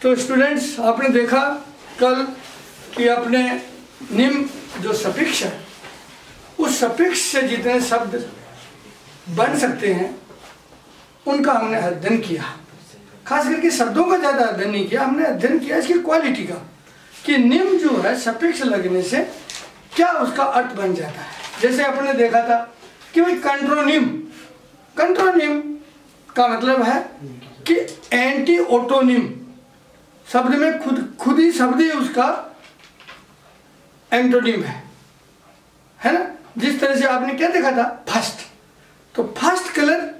तो स्टूडेंट्स आपने देखा कल कि अपने निम जो सपिक्ष है, उस सपिक्ष से जितने शब्द बन सकते हैं, उनका हमने अध्ययन किया। खास करके शब्दों का ज़्यादा अध्ययन नहीं किया, हमने अध्ययन किया इसकी क्वालिटी का, कि निम जो है सपिक्ष लगने से क्या उसका अर्थ बन जाता है। जैसे आपने देखा था कि भाई कंट्रोनिम कंट्रोनिम का मतलब है कि एंटी ओटोनिम शब्द में खुद खुद ही शब्द ही उसका एंटोनिम है। है ना? जिस तरह से आपने क्या देखा था? फ़र्स्ट तो फ़र्स्ट कलर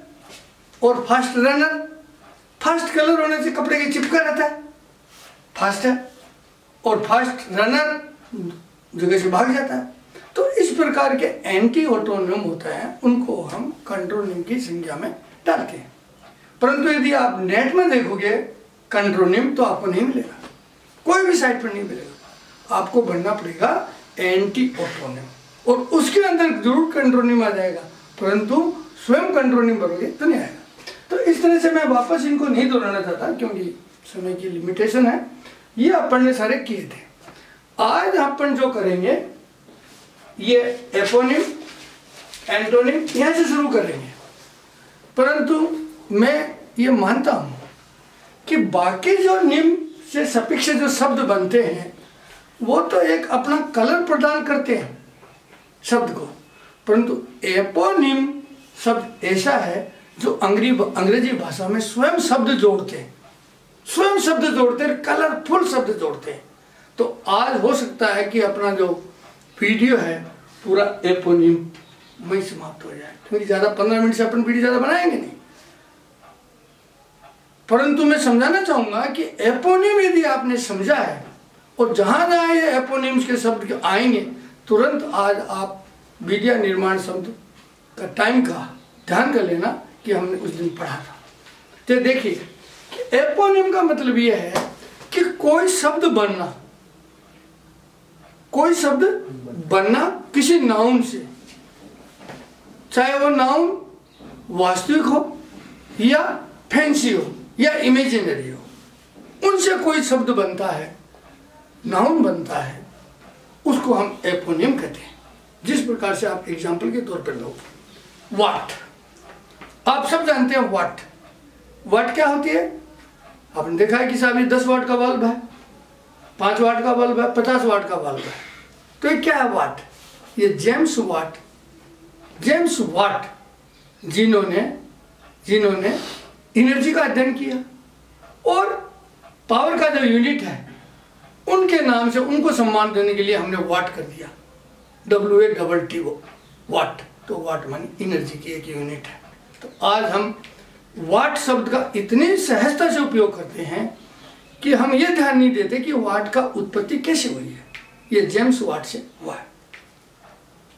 और फ़र्स्ट रनर फ़र्स्ट कलर होने से कपड़े के चिपका रहता है। फ़र्स्ट है और फ़र्स्ट रनर जगह से भाग जाता है। तो इस प्रकार के एंटी ऑटोनियम होते हैं, उनको हम कंट्रोनियम की संज्ञा में डालते हैं। परंतु यदि आप नेट में देखोगे कंट्रोनियम तो आपको नहीं मिलेगा। कोई भी साइट पर नहीं मिलेगा। आपको बनना पड़ेगा एंटी ऑटोनियम और उसके अंदर ज़रूर कंट्रोनियम आ जाएगा, परंतु स्वयं कंट्रोनियम भरोगे तो नहीं आएगा। तो इस तरह से मैं वापस इनको नहीं दोहराना चाहता, क्योंकि समय की लिमिटेशन है। ये अपन ने सारे किए थे। आज अपन जो करेंगे, ये एपोनिम, एंटोनिम, यहाँ से शुरू करेंगे। परंतु मैं ये मानता हूँ कि बाकी जो निम से सपिक्ष जो शब्द बनते हैं, वो तो एक अपना कलर प्रदान करते हैं शब्द को। परंतु एपोनिम शब्द ऐसा है जो अंग्रेज़ी भाषा में स्वयं शब्द जोड़ते हैं। स्वयं शब्द जोड़ते हैं कलरफुल शब्द जोड़ते हैं। तो आज हो सकता है कि अपना जो वीडियो है, पूरा एपोनिम में समाप्त हो जाए। क्योंकि ज़्यादा पंद्रह मिनट से अपन वीडियो ज़्यादा बनाएँगे नहीं। परंतु मैं समझाना चाहूँगा कि एपोनिम यदि आपने समझा है, और जहाँ जहाँ ये एपोनिम्स के शब्द आएँगे, तुरंत आज आप मीडिया निर्माण शब्द का टाइम का ध्यान कर लेना कि हमने उस दिन पढ़ा था। तो देखिए एपोनिम का मतलब यह है कि कोई शब्द बनना, कोई शब्द बनना किसी नाउन से, चाहे वो नाउन वास्तविक हो या फैंसी हो। या इमेजिनरी हो। उनसे कोई शब्द बनता है नाउन बनता है, उसको हम एपोनिम कहते हैं। जिस प्रकार से आप एग्ज़ाम्पल के तौर पर लो वाट आप सब जानते हैं वाट वाट क्या होती है? आपने देखा है कि साहब ये दस वाट का बल्ब है, पाँच वाट का बल्ब है, पचास वाट का बल्ब है। तो ये क्या है वाट ये जेम्स वाट जेम्स वाट जिन्होंने जिन्होंने एनर्जी का अध्ययन किया। और पावर का जो यूनिट है, उनके नाम से उनको सम्मान देने के लिए हमने वाट कर दिया। डब्ल्यू ए डबल टी वो वाट तो वाट मानी एनर्जी की एक यूनिट है। तो आज हम वाट शब्द का इतनी सहजता से उपयोग करते हैं कि हम ये ध्यान नहीं देते कि वाट का उत्पत्ति कैसे हुई है। ये जेम्स वाट से हुआ है।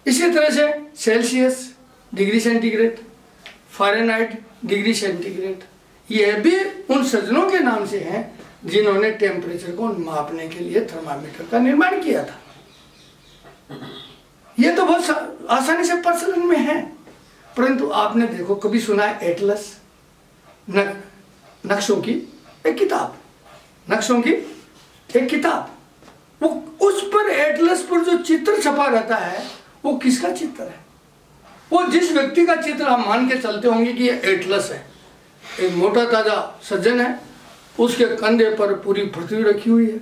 इसी तरह से Celsius degree centigrade Fahrenheit degree centigrade. ये भी उन सज्जनों के नाम से हैं जिन्होंने टेम्परेचर को मापने के लिए थर्मामीटर का निर्माण किया था। ये तो बहुत आसानी से प्रचलन में है। परंतु आपने देखो कभी सुना है एटलस नक, नक्शों की एक किताब। नक्शों की एक किताब। वो उस पर एटलस पर जो चित्र छपा रहता है वो किसका चित्र है? वो जिस व्यक्ति का चित्र हम मान के चलते होंगे कि ये एटलस है, एक मोटा ताज़ा सज्जन है, उसके कंधे पर पूरी पृथ्वी रखी हुई है।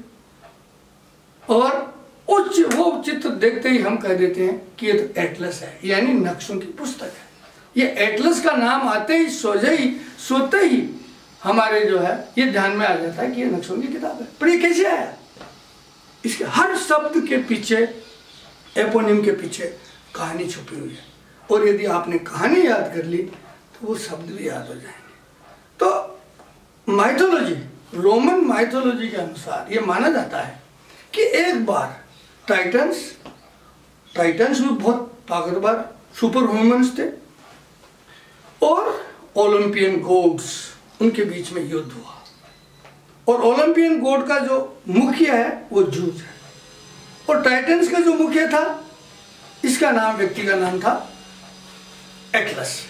और उस वो चित्र देखते ही हम कह देते हैं कि ये तो एटलस है, यानी नक्शों की पुस्तक है। ये एटलस का नाम आते ही सोचे ही, सोते ही हमारे जो है, ये ध्यान में आ जाता है कि ये नक्शों की किताब है। पर ये कैसे आया? इसके हर शब्द के पीछे, एपोनिम के पीछे कहानी छुपी हुई है। और यदि आपने कहानी याद कर ली तो वो शब्द भी याद हो जाएँगे। तो माइथोलॉजी रोमन माइथोलॉजी के अनुसार ये माना जाता है कि एक बार टाइटन्स टाइटन्स भी बहुत ताकतवर सुपर ह्यूमन्स थे और ओलंपियन गोड्स उनके बीच में युद्ध हुआ। और ओलंपियन गोड का जो मुखिया है, वो जूज है। और टाइटन्स का जो मुखिया था, इसका नाम, व्यक्ति का नाम था एटलस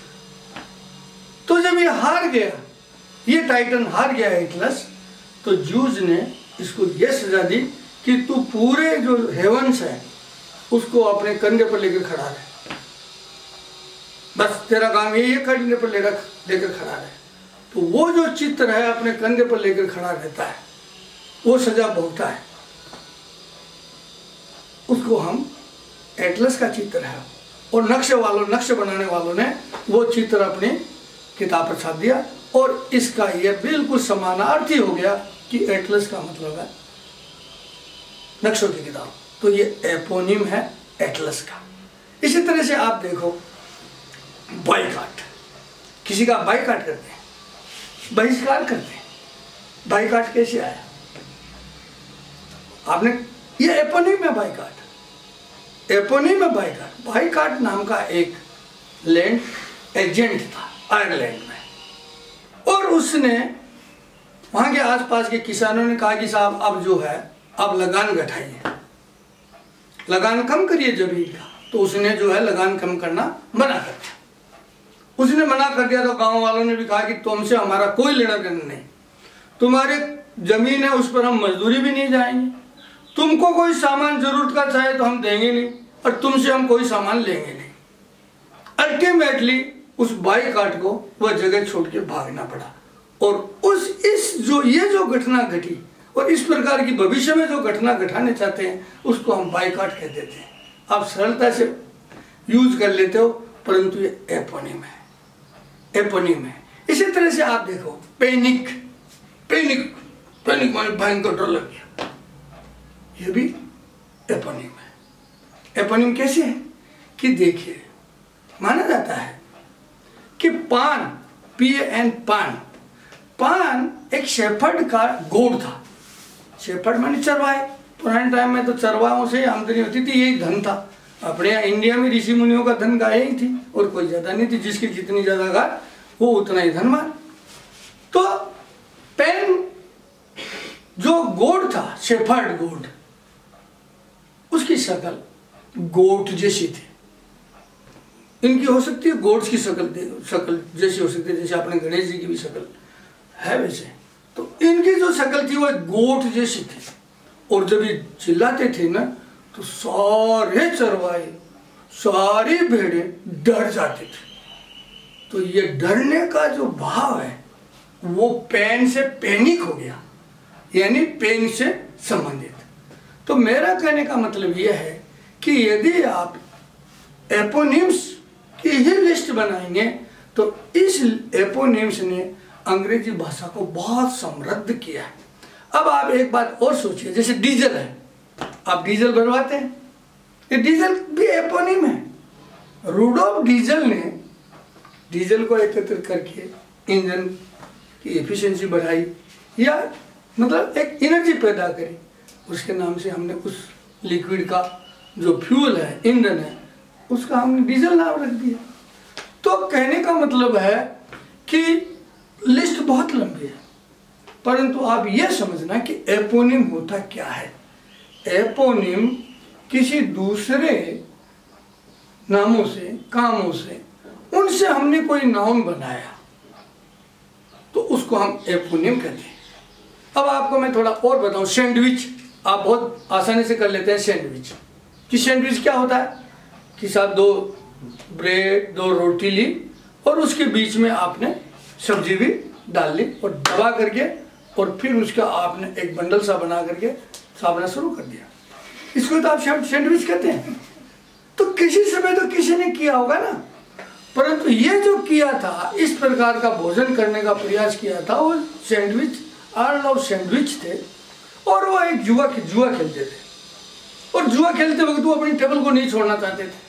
तो जब ये हार गया, ये टाइटन हार गया एटलस तो जूज ने इसको यह सजा दी कि तू पूरे जो हेवंस है, उसको अपने कंधे पर लेकर खड़ा रहे। बस तेरा काम यही है, कंधे पर लेकर लेकर खड़ा रहे। तो वो जो चित्र है, अपने कंधे पर लेकर खड़ा रहता है, वो सजा भोगता है। उसको हम एटलस का चित्र है। और नक्शे वालों, नक्शे बनाने वालों ने वो चित्र अपनी किताब पर छाप दिया और इसका यह बिल्कुल समानार्थी हो गया कि एटलस का मतलब है नक्शों की किताब। तो ये एपोनिम है एटलस का। इसी तरह से आप देखो बाइकाट किसी का बाइकाट करते हैं? बहिष्कार करते हैं? बाइकाट कैसे आया? आपने, ये एपोनिम है बाइकाट एपोनिम है बाइकाट बाइकाट नाम का एक लैंड एजेंट था आयरलैंड में। और उसने वहाँ के आसपास के किसानों ने कहा कि साहब, अब जो है, अब लगान घटाइए लगान कम करिए ज़मीन का। तो उसने जो है, लगान कम करना मना कर दिया। उसने मना कर दिया तो गाँव वालों ने भी कहा कि तुमसे हमारा कोई लेना देना नहीं। तुम्हारे ज़मीन है, उस पर हम मजदूरी भी नहीं जाएँगे। तुमको कोई सामान ज़रूरत का चाहे तो हम देंगे नहीं, और तुमसे हम कोई सामान लेंगे नहीं। अल्टीमेटली उस बाई काट को वह जगह छोड़ के भागना पड़ा। और उस, इस जो, ये जो घटना घटी, और इस प्रकार की भविष्य में जो घटना घटाने चाहते हैं, उसको हम बाइकाट कह देते हैं। आप सरलता से यूज़ कर लेते हो, परंतु ये एपोनिम है। एपोनिम है। इसी तरह से आप देखो, पैनिक पैनिक पैनिक माने भयंकर डर लग गया। ये भी एपोनिम है। एपोनिम कैसे है? कि देखिए, माना जाता है कि पान पी एन पान। पान एक शेफर्ड का गोड़ था। शेफर्ड मानी चरवाए पुराने टाइम में तो चरवाओं से आमदनी होती थी, यही धन था। अपने यहाँ इंडिया में ऋषि मुनियों का धन गाय ही थी, और कोई ज़्यादा नहीं थी, जिसकी जितनी ज़्यादा गाय, वो उतना ही धनवान तो पेन जो गोड था शेफर्ड गोड उसकी शक्ल गोट जैसी थी। इनकी हो सकती है गोड्स की शक्ल शक्ल जैसी हो सकती है, जैसे अपने गणेश जी की भी शक्ल है वैसे। तो इनकी जो शक्ल थी, वो गोट जैसी थी। और जब ये चिल्लाते थे ना तो सारे चरवाए सारी भेड़े डर जाते थे। तो ये डरने का जो भाव है, वो पेन से पैनिक हो गया। यानी पेन से संबंधित। तो मेरा कहने का मतलब यह है कि यदि आप एपोनिम्स की ही लिस्ट बनाएँगे तो इस एपोनिम्स ने अंग्रेज़ी भाषा को बहुत समृद्ध किया है। अब आप एक बात और सोचिए, जैसे डीजल है, आप डीजल बनवाते हैं। ये डीजल भी एपोनिम है। रूडोफ डीजल ने डीजल को एकत्र करके इंजन की एफिशिएंसी बढ़ाई, या मतलब एक एनर्जी पैदा करी। उसके नाम से हमने उस लिक्विड का जो फ्यूल है, ईंधन है, उसका हमने डीजल नाम रख दिया। तो कहने का मतलब है कि लिस्ट बहुत लंबी है। परंतु आप यह समझना कि एपोनिम होता क्या है। एपोनिम किसी दूसरे नामों से, कामों से, उनसे हमने कोई नाउन बनाया। तो उसको हम एपोनिम कहते हैं। अब आपको मैं थोड़ा और बताऊँ सैंडविच आप बहुत आसानी से कर लेते हैं सैंडविच। कि सैंडविच क्या होता है? कि साहब दो ब्रेड, दो रोटी ली और उसके बीच में आपने सब्ज़ी भी डाल ली और दबा करके और फिर उसका आपने एक बंडल सा बना करके साबना शुरू कर दिया। इसको तो आप सैंडविच कहते हैं। तो किसी समय तो किसी ने किया होगा ना। परंतु ये जो किया था, इस प्रकार का भोजन करने का प्रयास किया था, वो सैंडविच आर लव सैंडविच थे। और वो एक जुआ जुआ खेलते थे। और जुआ खेलते वक्त वो अपनी टेबल को नहीं छोड़ना चाहते थे।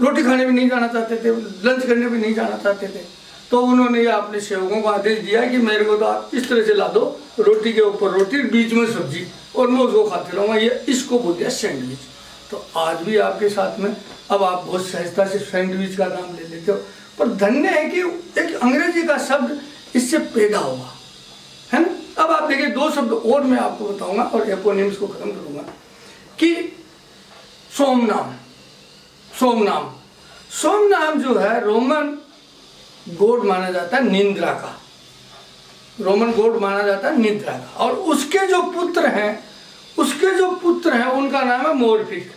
रोटी खाने भी नहीं जाना चाहते थे, लंच करने भी नहीं जाना चाहते थे। तो उन्होंने अपने सेवकों को आदेश दिया कि मेरे को तो आप इस तरह से ला दो, रोटी के ऊपर रोटी, बीच में सब्ज़ी, और मैं उसको खाते रहूँगा। ये इसको बोलते हैं सैंडविच। तो आज भी आपके साथ में अब आप बहुत सहजता से सैंडविच का नाम ले लेते हो। पर धन्य है कि एक अंग्रेज़ी का शब्द इससे पैदा हुआ। है ना? अब आप देखिए, दो शब्द और मैं आपको बताऊँगा और एपोनिम्स को खत्म करूँगा कि सोमनाम सोमनाम। सोमनाम जो है, रोमन गोड माना जाता है निंद्रा का। रोमन गोड माना जाता है निद्रा का। और उसके जो पुत्र हैं, उसके जो पुत्र हैं, उनका नाम है मोरफिक।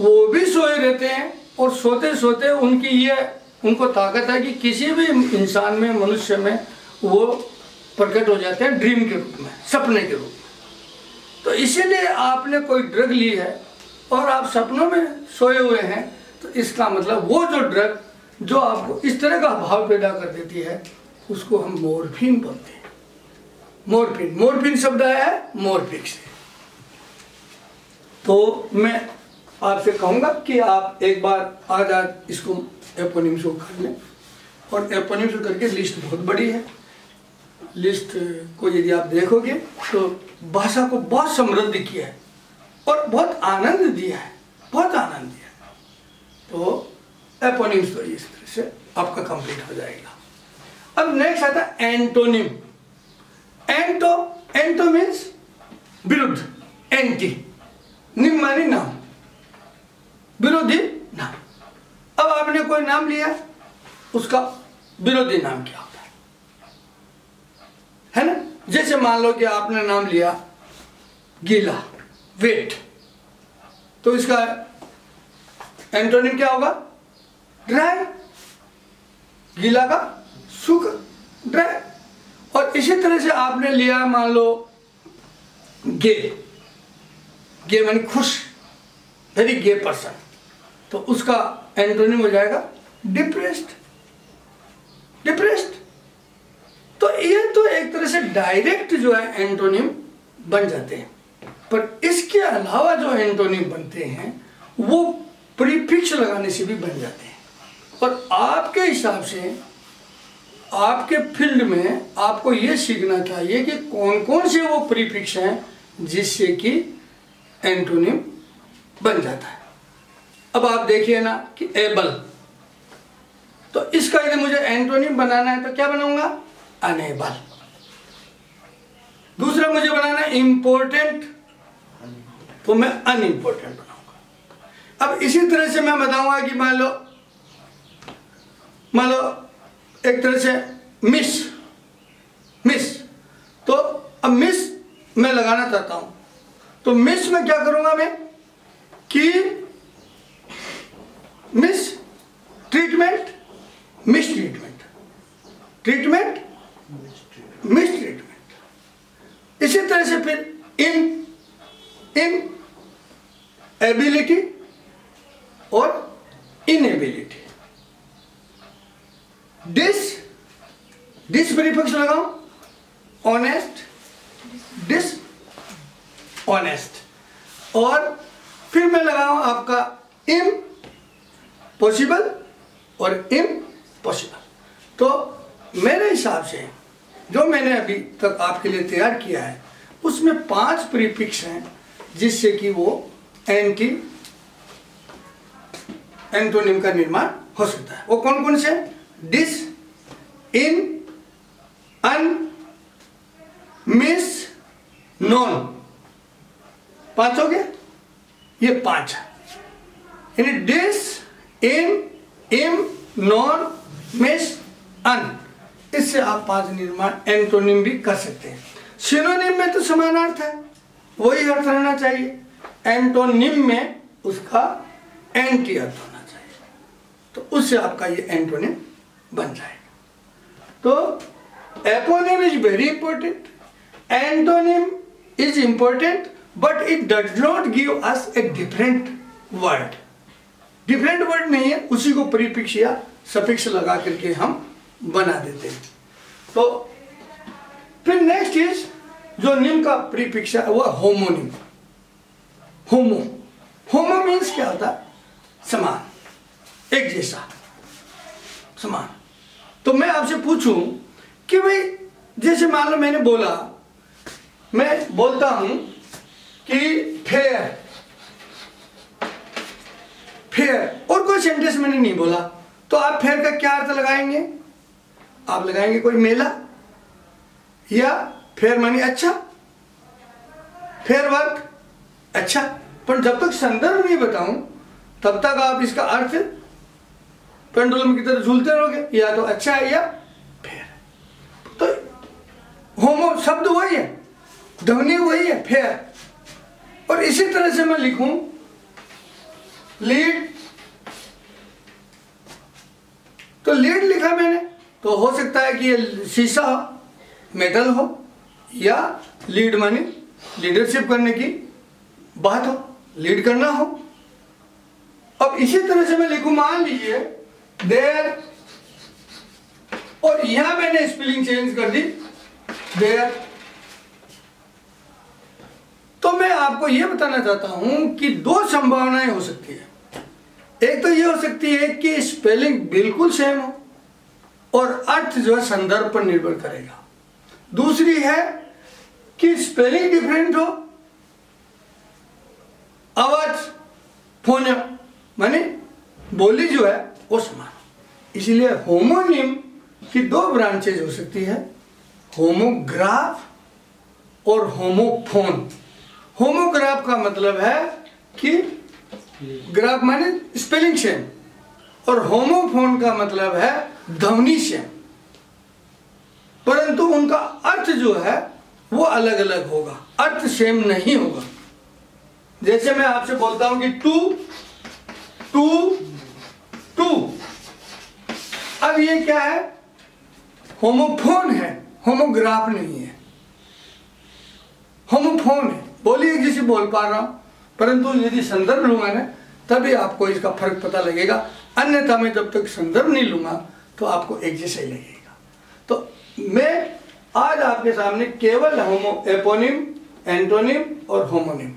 वो भी सोए रहते हैं और सोते सोते उनकी ये, उनको ताकत है कि किसी भी इंसान में, मनुष्य में वो प्रकट हो जाते हैं ड्रीम के रूप में, सपने के रूप में। तो इसीलिए आपने कोई ड्रग ली है और आप सपनों में सोए हुए हैं तो इसका मतलब वो जो ड्रग जो आपको इस तरह का भाव पैदा कर देती है, उसको हम मोरफिन बोलते हैं। मोरफिन मोरफिन शब्द आया है, मोरफिक से। तो मैं आपसे कहूँगा कि आप एक बार आज आज इसको एपोनिम शो कर लें। और एपोनिम शो करके लिस्ट बहुत बड़ी है। लिस्ट को यदि आप देखोगे तो भाषा को बहुत समृद्ध किया है और बहुत आनंद दिया है, बहुत आनंद दिया है। तो एपोनिम्स तो इस तरह से आपका कंप्लीट हो जाएगा। अब नेक्स्ट आता है एंटोनिम एंटो एंटो मीन्स विरुद्ध एंटी निम मानी नाम। विरोधी नाम। अब आपने कोई नाम लिया, उसका विरोधी नाम क्या? है ना? जैसे मान लो कि आपने नाम लिया, गीला वेट तो इसका एंटोनिम क्या होगा? ड्राई गीला का सुख ड्राई और इसी तरह से आपने लिया मान लो गे गे मानी खुश वेरी गे पर्सन तो उसका एंटोनिम हो जाएगा डिप्रेस्ड तो ये तो एक तरह से डायरेक्ट जो है एंटोनिम बन जाते हैं। पर इसके अलावा जो एंटोनिम बनते हैं, वो प्रीफिक्स लगाने से भी बन जाते हैं। और आपके हिसाब से आपके फ़ील्ड में आपको ये सीखना चाहिए कि कौन कौन से वो प्रीफिक्स हैं जिससे कि एंटोनिम बन जाता है। अब आप देखिए ना कि एबल तो इसका यदि मुझे एंटोनिम बनाना है तो क्या बनाऊँगा? अनेबल। दूसरा मुझे बनाना है इंपॉर्टेंट तो मैं अनइम्पोर्टेंट बनाऊँगा। अब इसी तरह से मैं बताऊँगा कि मान लो मान लो एक तरह से मिस मिस तो अब मिस मैं लगाना चाहता हूँ। तो मिस में क्या करूँगा मैं? कि mis treatment mis treatment treatment mis treatment इसी तरह से फिर इन इन एबिलिटी और इनएबिलिटी डिस डिस प्रीफिक्स लगाओ ऑनेस्ट डिस ऑनेस्ट और फिर मैं लगाऊँ आपका इम पॉसिबल और इम पॉसिबल तो मेरे हिसाब से, जो मैंने अभी तक आपके लिए तैयार किया है उसमें पाँच प्रीफिक्स हैं, जिससे कि वो एंटी एंटोनिम का निर्माण हो सकता है। वो कौन कौन से dis in un mis non पाँच हो गए ये पाँच है। यानी डिस इन इम नॉन मिस अन इससे आप पाँच निर्माण एंटोनिम भी कर सकते हैं। सिनोनिम में तो समान अर्थ है। वही अर्थ रहना चाहिए। एंटोनिम में उसका एंटी अर्थ होना चाहिए। तो उससे आपका ये एंटोनिम बन जाएगा। तो eponym is very important antonym is important but it does not give us a different word different word नहीं है, उसी को प्रीफिक्स या सफिक्स लगा करके हम बना देते हैं। तो फिर नेक्स्ट इज़ जो निम का प्रीफिक्स है वह होमोनिम होमो होमो मीन्स क्या होता है? समान. एक जैसा. समान. तो मैं आपसे पूछूँ कि भाई, जैसे मान लो मैंने बोला, मैं बोलता हूँ कि फेयर फेयर और कोई सेंटेंस मैंने नहीं बोला तो आप फेयर का क्या अर्थ लगाएँगे? आप लगाएँगे कोई मेला? या फेयर मानी अच्छा। फेयर वर्क अच्छा। पर जब तक संदर्भ नहीं बताऊँ, तब तक आप इसका अर्थ पेंडुलम की तरह झूलते रहोगे। या तो अच्छा है या फेयर तो होमो शब्द वही है। ध्वनि वही है फेयर और इसी तरह से मैं लिखूं। लीड तो लीड लिखा मैंने। तो हो सकता है कि ये शीशा मेटल हो या लीड माने, लीडरशिप करने की बात हो, लीड करना हो। अब इसी तरह से मैं लिखू, मान लीजिए देर और यहाँ मैंने स्पेलिंग चेंज कर दी देर तो मैं आपको यह बताना चाहता हूँ कि दो संभावनाएँ हो सकती है। एक तो यह हो सकती है कि स्पेलिंग बिल्कुल सेम हो, और अर्थ जो है संदर्भ पर निर्भर करेगा। दूसरी है कि स्पेलिंग डिफरेंट हो। आवाज़, फ़ोन, माने बोली जो है, वो समान। इसलिए होमोनिम की दो ब्रांचेज हो सकती है होमोग्राफ और होमोफोन होमोग्राफ का मतलब है कि ग्राफ माने स्पेलिंग सेम और होमोफोन का मतलब है ध्वनि सेम परंतु उनका अर्थ जो है, वो अलग अलग होगा। अर्थ सेम नहीं होगा। जैसे मैं आपसे बोलता हूँ कि टू टू टू। अब ये क्या है? होमोफोन है, होमोग्राफ नहीं है। होमोफोन है। बोलिए किसी बोल पा रहा हूँ। परंतु यदि संदर्भ लूँगा ना तभी आपको इसका फ़र्क पता लगेगा। अन्यथा मैं जब तक संदर्भ नहीं लूँगा तो आपको एक जैसा ही लगेगा। मैं आज आपके सामने केवल होमो, एपोनिम, एंटोनिम और होमोनिम।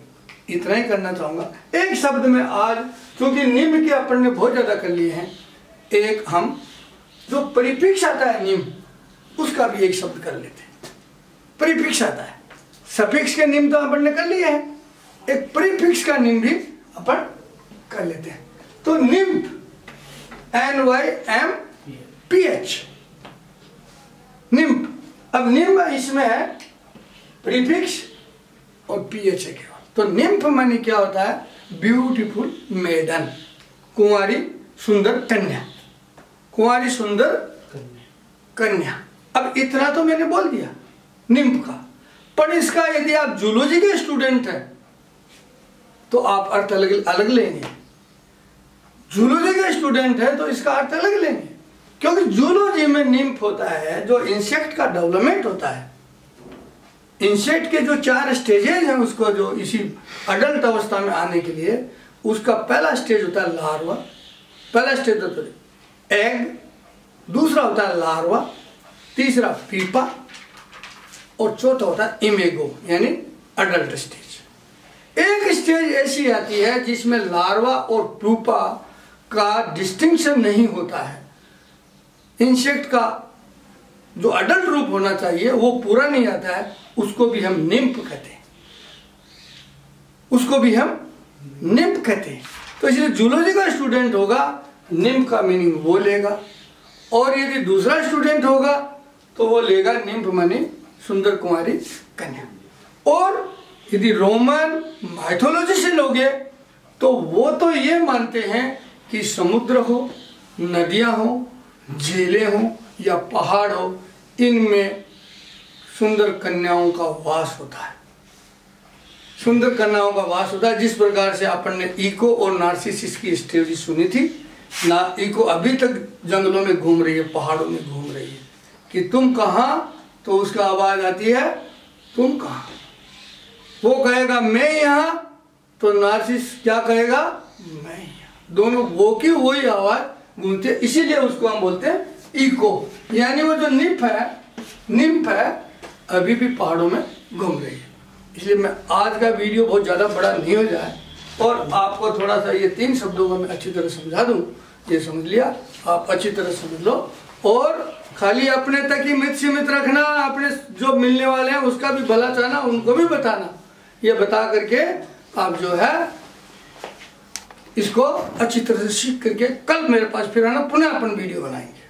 इतना ही करना चाहूँगा। एक शब्द में आज, क्योंकि निम्न के अपन ने बहुत ज़्यादा कर लिए हैं, एक हम, जो परिपिक्ष आता है निम्न, उसका भी एक शब्द कर लेते हैं। परिपिक्ष आता है। सफिक्स के निम्न तो अपन ने कर लिए हैं। एक प्रीफिक्स का निम्न भी अपन कर लेते हैं। तो nymph N Y M P H अब निम्ब इसमें है प्रीफिक्स और पी एच है केवल तो निम्फ मानी क्या होता है? ब्यूटीफुल मेडन कुंवारी सुंदर कन्या। कुंवारी सुंदर कन्या। अब इतना तो मैंने बोल दिया निम्फ का। पर इसका यदि आप जूलॉजी के स्टूडेंट हैं तो आप अर्थ अलग अलग लेंगे। जूलॉजी के स्टूडेंट है तो इसका अर्थ अलग लेंगे। क्योंकि जूलॉजी में निम्फ होता है, जो इंसेक्ट का डेवलपमेंट होता है। इंसेक्ट के जो चार स्टेजेज हैं, उसको जो इसी अडल्ट अवस्था में आने के लिए, उसका पहला स्टेज होता है लार्वा पहला स्टेज होता है एग दूसरा होता है लार्वा तीसरा पीपा, और चौथा होता है इमेगो, यानी अडल्ट स्टेज एक स्टेज ऐसी आती है जिसमें लार्वा और प्यूपा का डिस्टिंक्शन नहीं होता है। इंसेक्ट का जो अडल्ट रूप होना चाहिए, वो पूरा नहीं आता है, उसको भी हम निम्प कहते हैं। उसको भी हम निम्प कहते हैं। तो इसलिए जूलॉजी का स्टूडेंट होगा निम्प का मीनिंग वो लेगा। और यदि दूसरा स्टूडेंट होगा तो वो लेगा निम्प मानी सुंदर कुमारी कन्या। और यदि रोमन माइथोलॉजी से लोगे तो वो तो ये मानते हैं कि समुद्र हो, नदियाँ हो झीलें हो या पहाड़ हो, इनमें सुंदर कन्याओं का वास होता है। सुंदर कन्याओं का वास होता है, जिस प्रकार से अपन ने इको और नार्सिसिस की स्टोरी सुनी थी। ना, इको अभी तक जंगलों में घूम रही है, पहाड़ों में घूम रही है। कि तुम कहा? तो उसका आवाज़ आती है, तुम कहा? वो कहेगा, मैं यहाँ। तो नार्सिस क्या कहेगा, मैं यहाँ। दोनों, वो की वही आवाज़ गूंजते इसीलिए उसको हम बोलते हैं इको यानी वो जो निप है, निम्फ है, अभी भी पहाड़ों में घूम रही है। इसलिए मैं आज का वीडियो बहुत ज़्यादा बड़ा नहीं हो जाए। और आपको थोड़ा सा ये तीन शब्दों में मैं अच्छी तरह समझा दूँ। ये समझ लिया? आप अच्छी तरह समझ लो। और खाली अपने तक ही मित सीमित रखना, अपने जो मिलने वाले हैं, उसका भी भला चाहना, उनको भी बताना। ये बता करके आप जो है इसको अच्छी तरह से सीख करके कल मेरे पास फिर आना, पुनः अपन वीडियो बनाएँगे।